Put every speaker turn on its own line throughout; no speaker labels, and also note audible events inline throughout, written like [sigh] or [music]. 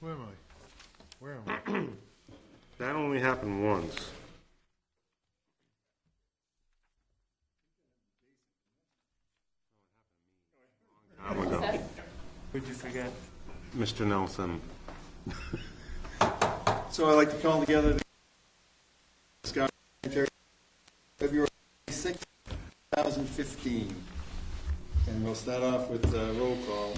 Where am I? Where am I? [clears throat]
That only happened once. Time ago.
Who'd you forget?
Mr. Nelson. [laughs]
So I'd like to call together the Scott Cemetery, February 6, 2015. And we'll start off with uh, roll call.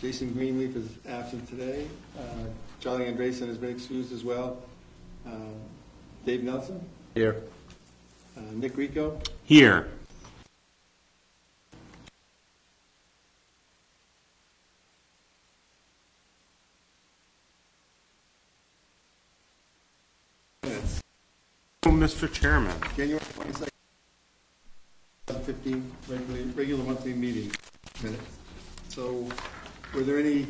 Jason Greenleaf is absent today. Uh, Charlie Andreessen has been excused as well. Uh, Dave Nelson,
Here.
uh, Nick Rico,
Here.
minutes.
Mr. Chairman.
January 22nd, 2015, regular, regular monthly meeting minutes. So were there any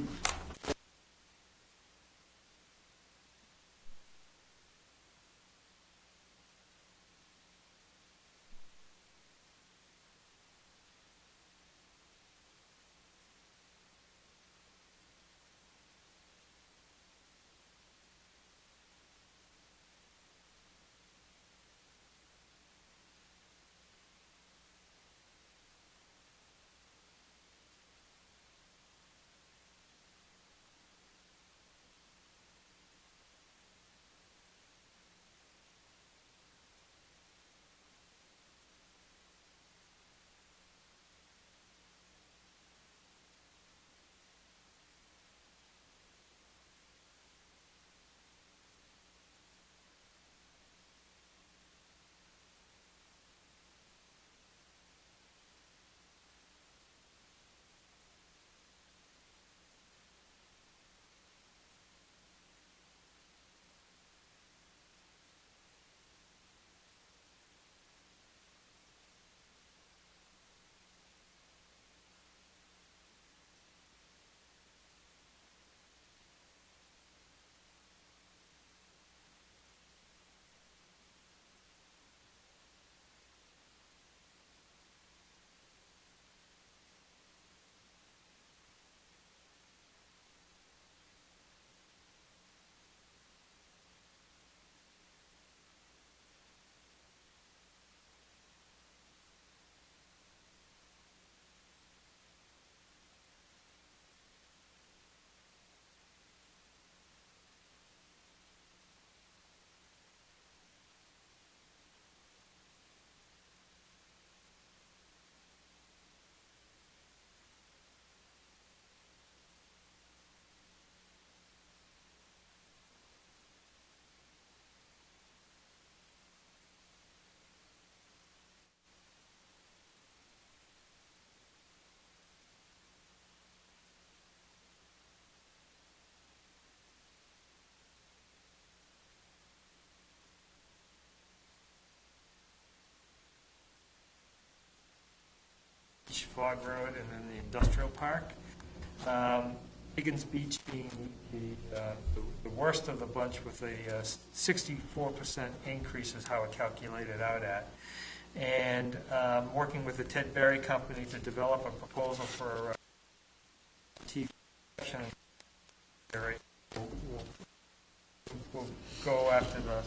Beach, Fog Road, and then the industrial park. Um, Higgins Beach being the, uh, the- worst of the bunch with a uh, 64% increase is how it calculated out at. And um, working with the Ted Berry Company to develop a proposal for uh, TV section. We'll- we'll- We'll go after the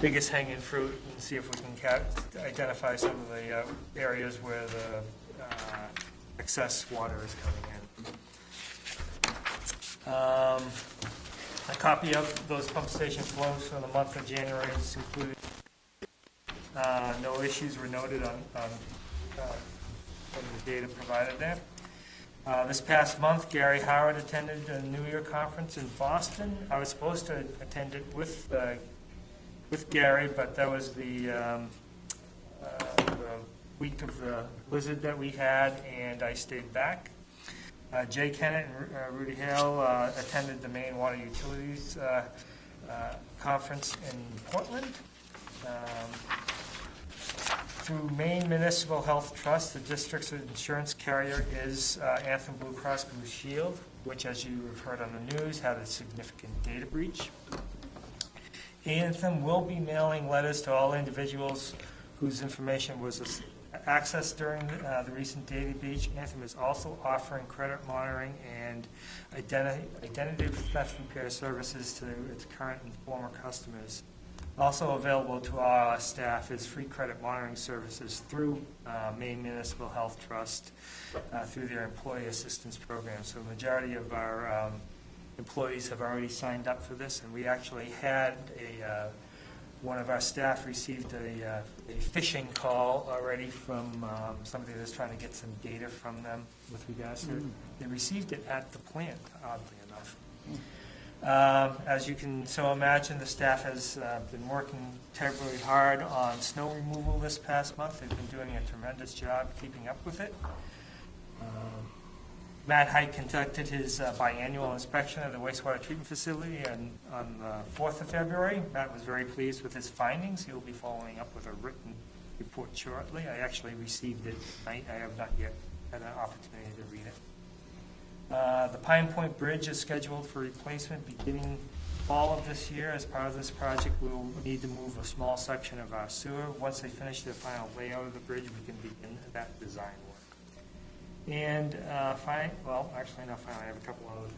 biggest hanging fruit and see if we can identify some of the uh, areas where the excess water is coming in. Um, A copy of those pump station flows for the month of January is included. Uh, No issues were noted on, on uh, from the data provided there. Uh, This past month, Gary Howard attended a NEWEA conference in Boston. I was supposed to attend it with, uh, with Gary, but that was the um, uh, the week of the blizzard that we had, and I stayed back. Uh, Jay Kennett and uh, Rudy Hale uh, attended the Maine Water Utilities uh, uh, Conference in Portland. Um, Through Maine Municipal Health Trust, the district's insurance carrier is uh, Anthem Blue Cross Blue Shield, which, as you have heard on the news, had a significant data breach. Anthem will be mailing letters to all individuals whose information was access during uh, the recent data breach. Anthem is also offering credit monitoring and identi- identity theft repair services to its current and former customers. Also available to our staff is free credit monitoring services through uh, Maine Municipal Health Trust uh, through their employee assistance program. So the majority of our um, employees have already signed up for this, and we actually had a, uh, one of our staff received a, uh, a phishing call already from um, somebody that's trying to get some data from them with regards to, it. they received it at the plant, oddly enough. Um, As you can so imagine, the staff has uh, been working terribly hard on snow removal this past month. They've been doing a tremendous job keeping up with it. Um, Matt Height conducted his uh, biannual inspection of the wastewater treatment facility on, on the 4th of February. Matt was very pleased with his findings. He'll be following up with a written report shortly. I actually received it tonight. I have not yet had an opportunity to read it. Uh, The Pine Point Bridge is scheduled for replacement beginning fall of this year. As part of this project, we will need to move a small section of our sewer. Once they finish the final layout of the bridge, we can begin that design. And uh, well, actually, not finally, I have a couple other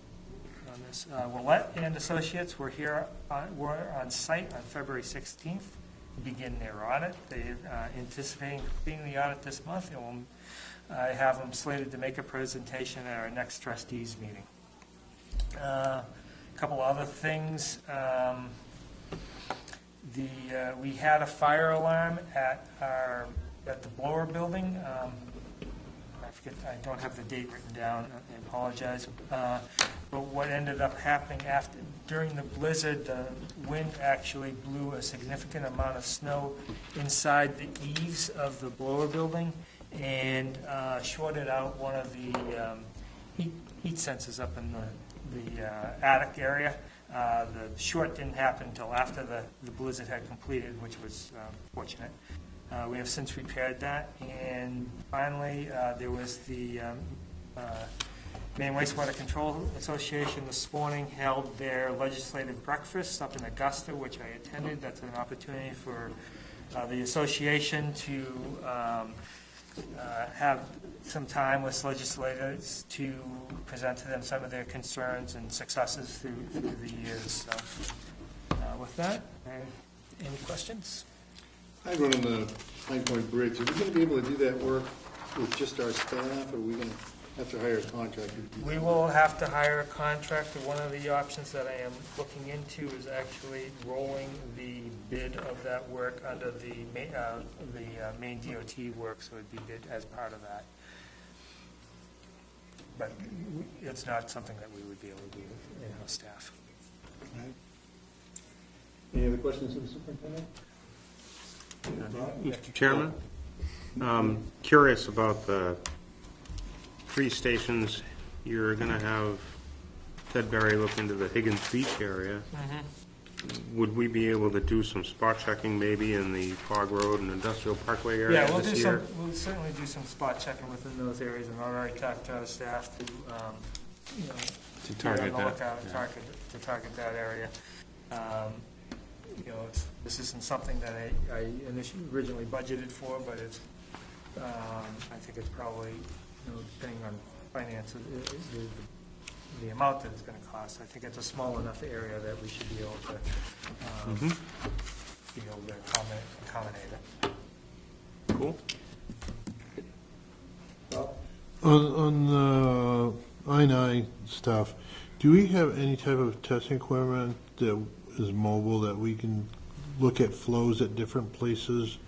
on this. Uh, and Associates were here, on- were on site on February 16th to begin their audit. They uh, anticipating completing the audit this month, and we'll I have them slated to make a presentation at our next trustees meeting. A Couple other things. um, The, uh, we had a fire alarm at our, at the blower building. um, I forget, I don't have the date written down, I apologize. Uh, But what ended up happening after, during the blizzard, the wind actually blew a significant amount of snow inside the eaves of the blower building and uh, shorted out one of the um, heat heat sensors up in the the uh, attic area. Uh, The short didn't happen until after the the blizzard had completed, which was um, fortunate. Uh, We have since repaired that. And finally, uh, there was the um, uh, Maine Wastewater Control Association this morning held their legislative breakfast up in Augusta, which I attended. That's an opportunity for uh, the association to um, uh, have some time with legislators to present to them some of their concerns and successes through through the years. So uh, with that, any questions?
I run on the Pine Point Bridge. Are we gonna be able to do that work with just our staff, or are we gonna have to hire a contractor? to do
We will have to hire a contractor. One of the options that I am looking into is actually rolling the bid of that work under the, ma- uh, the uh, Maine DOT work, so it'd be bid as part of that. But it's not something that we would be able to do with in-house staff.
Any other questions of the superintendent?
Mr. Chairman, um, curious about the three stations. You're going to have Ted Berry look into the Higgins Beach area. Would we be able to do some spot checking maybe in the Fog Road and Industrial Parkway area
Yeah, we'll do
this
some,
year?
we'll certainly do some spot checking within those areas, and I've already talked to our staff to, um, you know,
To
be
target
the
that,
lookout,
yeah.
target, to target that area. Um, You know, it's, this isn't something that I, I initially, originally budgeted for, but it's, um, I think it's probably, you know, depending on finances, it- it- the, the amount that it's gonna cost, I think it's a small enough area that we should be able to, um,
Mhm.
be able to accommodate, accommodate it.
Cool.
On, on the I&I stuff, do we have any type of testing equipment that is mobile that we can look at flows at different places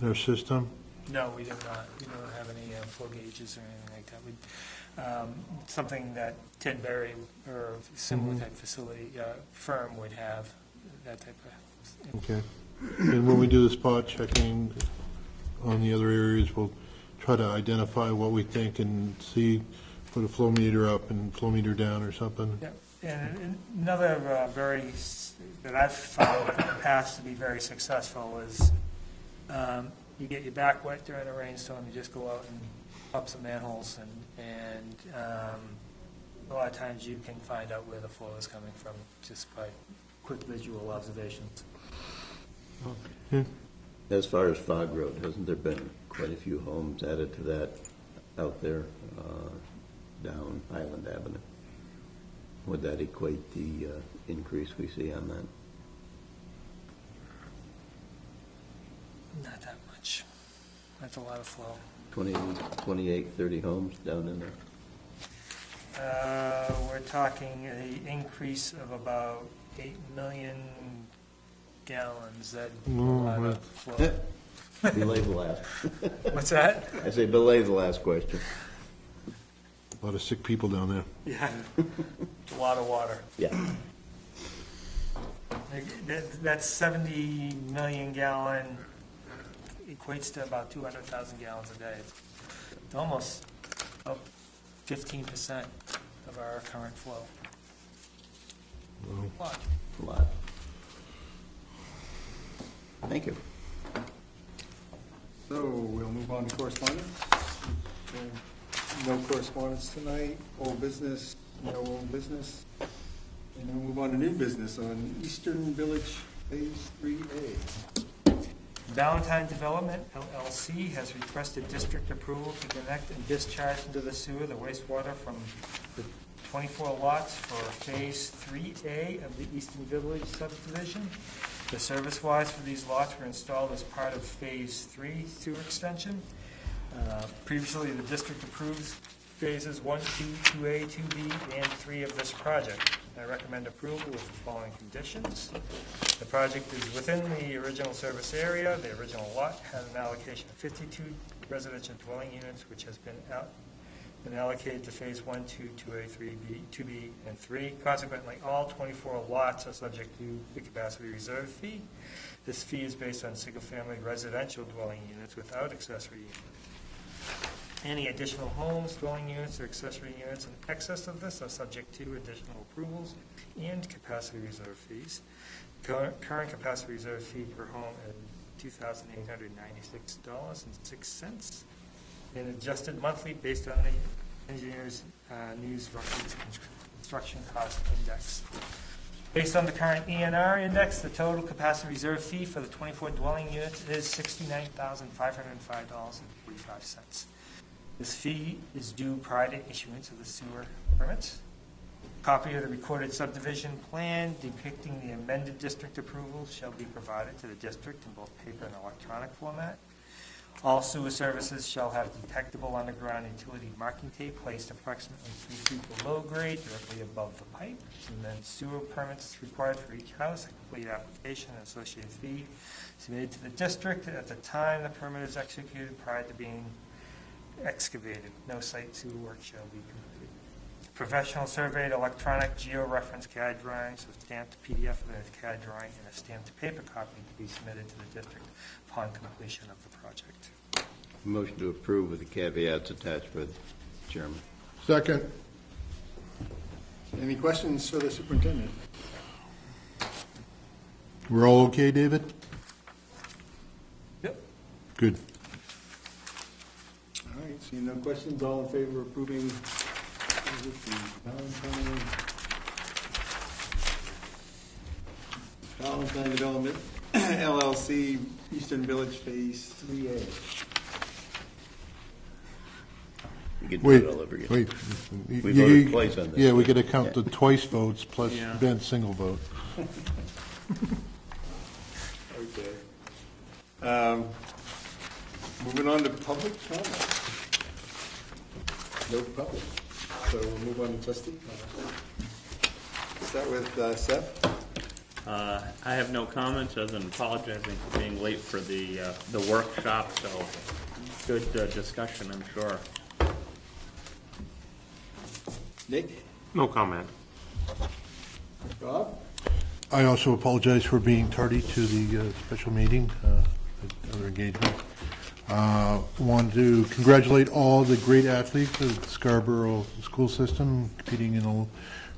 in our system?
No, we do not. We don't have any uh, flow gauges or anything like that. We, um, Something that Ted Berry or similar
Mhm.
type facility, uh, firm would have, that type of.
Okay. And when we do the spot checking on the other areas, we'll try to identify what we think and see, put a flow meter up and flow meter down or something.
Yeah, and another uh, very, that I've found in the past to be very successful is um, you get your back wet during a rainstorm, you just go out and pump some manholes and, and um, a lot of times you can find out where the flow is coming from just by quick visual observations.
As far as Fog Road, hasn't there been quite a few homes added to that out there, uh, down Highland Avenue? Would that equate the uh, increase we see on that?
Not that much. That's a lot of flow.
20, 28, 30 homes down in there?
Uh, We're talking an increase of about 8 million gallons that a
No,
lot of flow. [laughs]
Belay the last,
What's that?
I say belay the last question.
A lot of sick people down there.
Yeah. [laughs] A lot of water.
Yeah.
That- That's 70 million gallon, equates to about 200,000 gallons a day. It's almost up 15% of our current flow. A Lot.
A lot. Thank you.
So we'll move on to correspondence. No correspondence tonight, old business, no old business. And then move on to new business on Eastern Village Phase Three A.
Valentine Development LLC has requested district approval to connect and discharge into the sewer the wastewater from the 24 lots for Phase 3A of the Eastern Village subdivision. The service wyes for these lots were installed as part of Phase 3 sewer extension. Uh, Previously, the district approves Phases 1, 2, 2A, 2B, and 3 of this project. I recommend approval with the following conditions. The project is within the original service area. The original lot had an allocation of 52 residential dwelling units, which has been out, been allocated to Phase 1, 2, 2A, 3B, 2B, and 3. Consequently, all 24 lots are subject to the capacity reserve fee. This fee is based on single-family residential dwelling units without accessory units. Any additional homes, dwelling units, or accessory units in excess of this are subject to additional approvals and capacity reserve fees. Current capacity reserve fee per home is $2,896.06, and adjusted monthly based on the engineer's uh, news records construction cost index. Based on the current ENR index, the total capacity reserve fee for the 24 dwelling units is $69,505.45. This fee is due prior to issuance of the sewer permits. A copy of the recorded subdivision plan depicting the amended district approvals shall be provided to the district in both paper and electronic format. All sewer services shall have detectable underground utility marking tape placed approximately three feet below grade directly above the pipe. And then sewer permits required for each house, a complete application and associated fee submitted to the district at the time the permit is executed prior to being excavated. No site sewer work shall be completed. Professional surveyed electronic geo-reference CAD drawings, a stamped PDF of the CAD drawing, and a stamped paper copy to be submitted to the district upon completion of the project.
Motion to approve with the caveats attached by the chairman.
Second.
Any questions for the superintendent?
We're all okay, David?
Yep.
Good.
All right, seeing no questions, all in favor of approving what is it, the Valentine Valentine Development [clears throat] LLC Eastern Village Phase Three A.
You can do
Wait,
it all over again.
wait.
We
You-
voted
you-
twice on this.
Yeah, we gotta count the twice votes plus
Yeah.
Ben's single vote. [laughs]
Okay. Um, Moving on to public comment. No problem. so we'll move on to trustee. Start with uh, Seth.
Uh, I have no comments other than apologizing for being late for the, uh, the workshop, so good uh, discussion, I'm sure.
Nick?
No comment.
Bob?
I also apologize for being tardy to the uh, special meeting, uh, other engagement. Uh, Want to congratulate all the great athletes of the Scarborough school system competing in the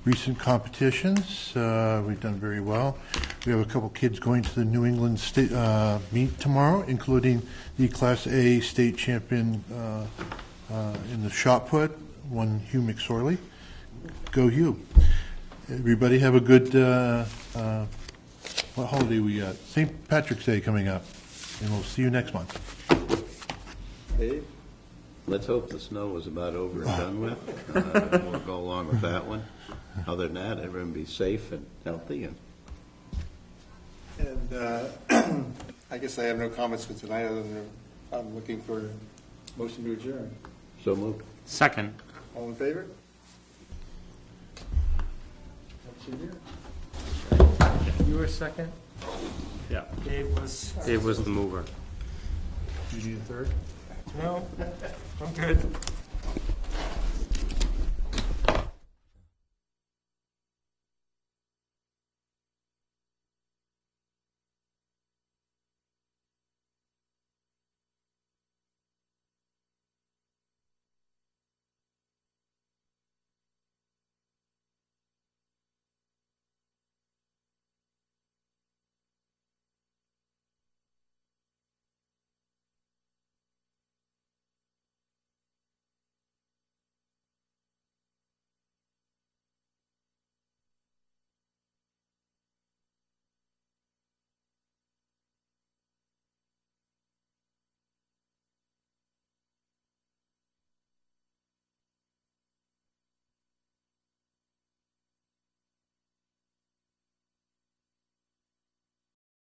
recent competitions. Uh, We've done very well. We have a couple kids going to the New England State uh, meet tomorrow, including the Class A state champion uh, uh, in the shot put, one Hugh McSorley. Go Hugh. Everybody have a good, uh, what holiday we got? St. Patrick's Day coming up. and we'll see you next month.
Dave?
Let's hope the snow was about over and done with. [laughs] Uh, We'll go along with that one. Other than that, everyone be safe and healthy and
And uh, [clears throat] I guess I have no comments for tonight, other than I'm looking for a motion to adjourn.
so moved.
Second.
All in favor? That's you
You were second,
Yeah.
Dave was,
Dave was the mover.
You need a third?
No, I'm good.